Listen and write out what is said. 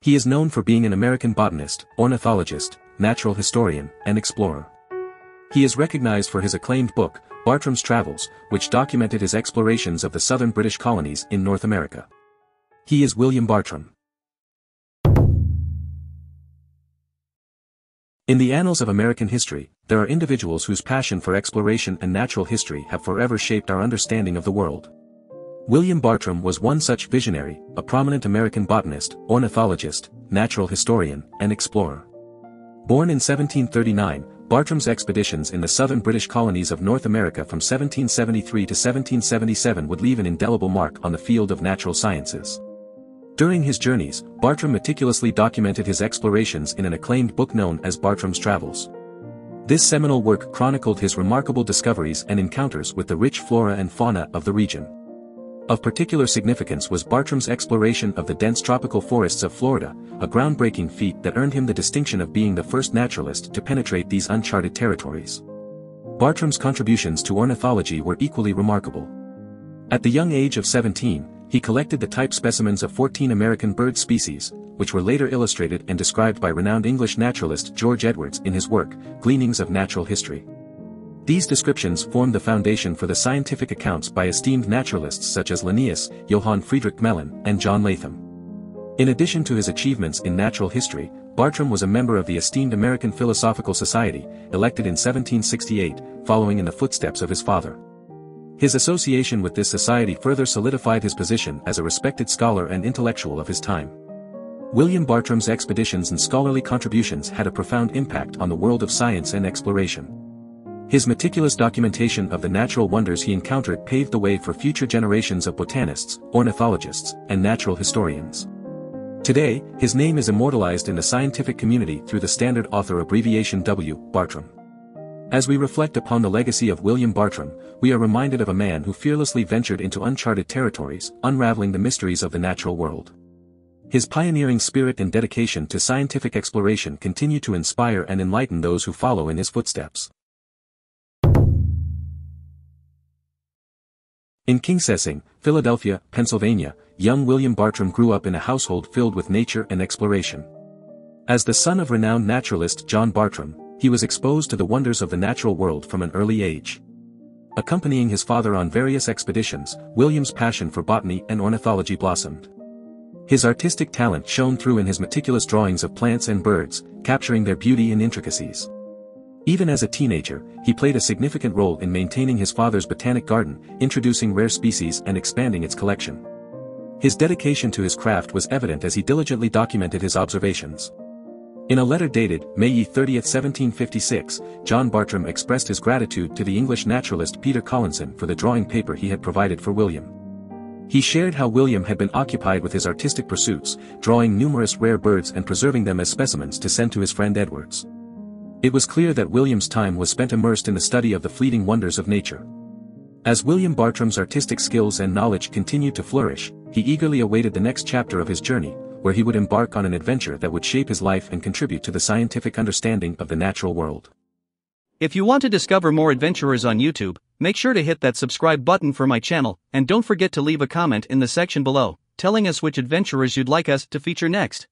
He is known for being an American botanist, ornithologist, natural historian, and explorer. He is recognized for his acclaimed book, Bartram's Travels, which documented his explorations of the southern British colonies in North America. He is William Bartram. In the annals of American history, there are individuals whose passion for exploration and natural history have forever shaped our understanding of the world. William Bartram was one such visionary, a prominent American botanist, ornithologist, natural historian, and explorer. Born in 1739, Bartram's expeditions in the southern British colonies of North America from 1773 to 1777 would leave an indelible mark on the field of natural sciences. During his journeys, Bartram meticulously documented his explorations in an acclaimed book known as Bartram's Travels. This seminal work chronicled his remarkable discoveries and encounters with the rich flora and fauna of the region. Of particular significance was Bartram's exploration of the dense tropical forests of Florida, a groundbreaking feat that earned him the distinction of being the first naturalist to penetrate these uncharted territories. Bartram's contributions to ornithology were equally remarkable. At the young age of 17, he collected the type specimens of 14 American bird species, which were later illustrated and described by renowned English naturalist George Edwards in his work, Gleanings of Natural History. These descriptions formed the foundation for the scientific accounts by esteemed naturalists such as Linnaeus, Johann Friedrich Gmelin, and John Latham. In addition to his achievements in natural history, Bartram was a member of the esteemed American Philosophical Society, elected in 1768, following in the footsteps of his father. His association with this society further solidified his position as a respected scholar and intellectual of his time. William Bartram's expeditions and scholarly contributions had a profound impact on the world of science and exploration. His meticulous documentation of the natural wonders he encountered paved the way for future generations of botanists, ornithologists, and natural historians. Today, his name is immortalized in the scientific community through the standard author abbreviation W. Bartram. As we reflect upon the legacy of William Bartram, we are reminded of a man who fearlessly ventured into uncharted territories, unraveling the mysteries of the natural world. His pioneering spirit and dedication to scientific exploration continue to inspire and enlighten those who follow in his footsteps. In Kingsessing, Philadelphia, Pennsylvania, young William Bartram grew up in a household filled with nature and exploration. As the son of renowned naturalist John Bartram, he was exposed to the wonders of the natural world from an early age. Accompanying his father on various expeditions, William's passion for botany and ornithology blossomed. His artistic talent shone through in his meticulous drawings of plants and birds, capturing their beauty and intricacies. Even as a teenager, he played a significant role in maintaining his father's botanic garden, introducing rare species and expanding its collection. His dedication to his craft was evident as he diligently documented his observations. In a letter dated May 30, 1756, John Bartram expressed his gratitude to the English naturalist Peter Collinson for the drawing paper he had provided for William. He shared how William had been occupied with his artistic pursuits, drawing numerous rare birds and preserving them as specimens to send to his friend Edwards. It was clear that William's time was spent immersed in the study of the fleeting wonders of nature. As William Bartram's artistic skills and knowledge continued to flourish, he eagerly awaited the next chapter of his journey, where he would embark on an adventure that would shape his life and contribute to the scientific understanding of the natural world. If you want to discover more adventurers on YouTube, make sure to hit that subscribe button for my channel, and don't forget to leave a comment in the section below, telling us which adventurers you'd like us to feature next.